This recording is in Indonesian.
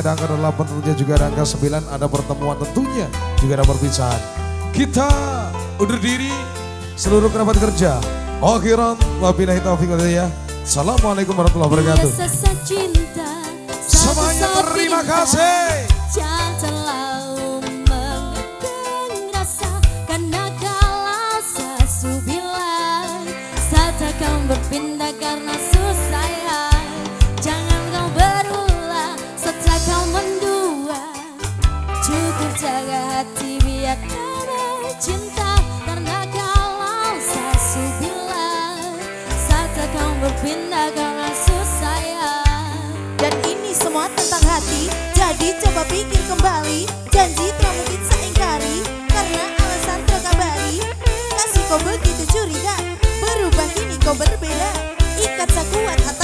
ada angka 8 tentunya juga ada angka 9 ada pertemuan tentunya juga ada perpisahan kita undur diri seluruh kerabat kerja. Akhiran wabillahi taufiq ya assalamualaikum warahmatullahi wabarakatuh. Semuanya terima kasih. Pindahkanlah susah ya Dan ini semua tentang hati. Jadi coba pikir kembali. Janji tak mungkin saya ingkari Karena alasan terkabari. Kasih kau begitu curiga. Berubah kini kau berbeda. Ikat sekuat hati